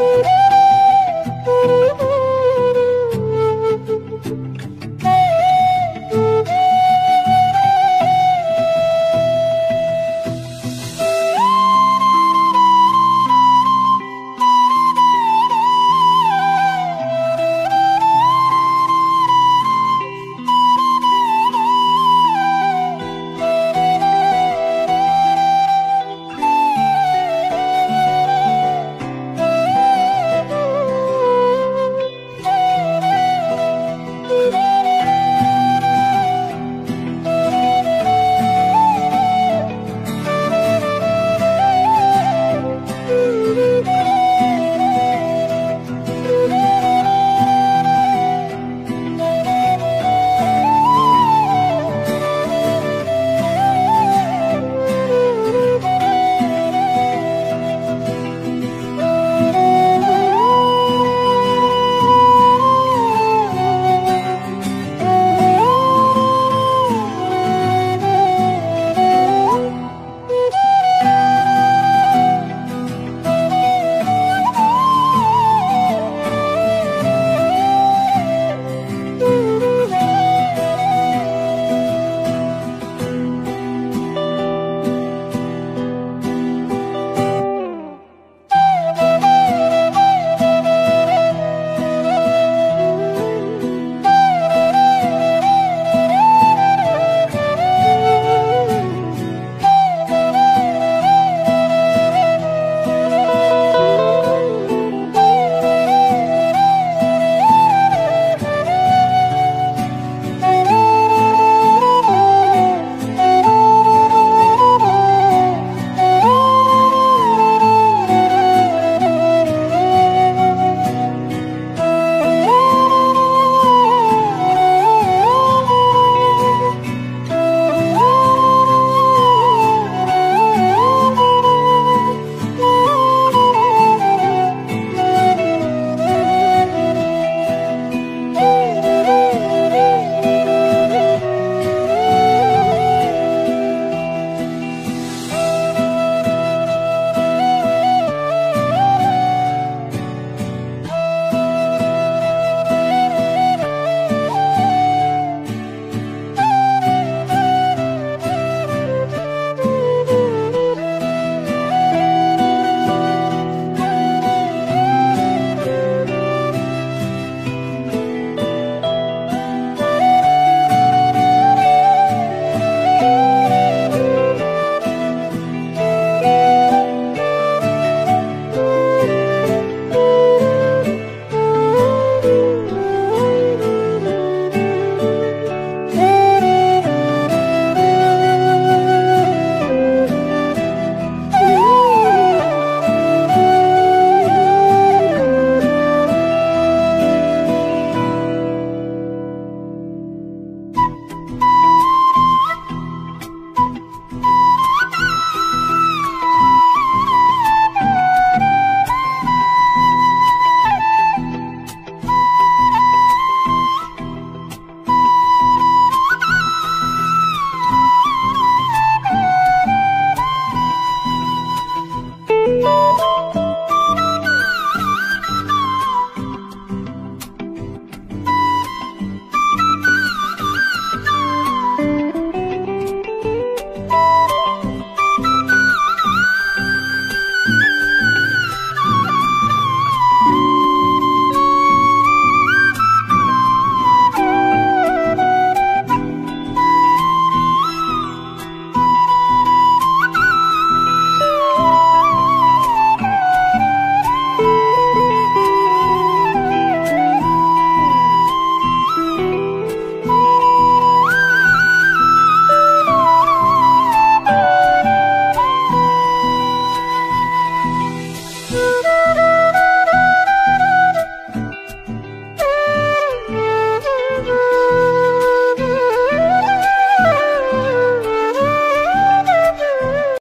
Woo!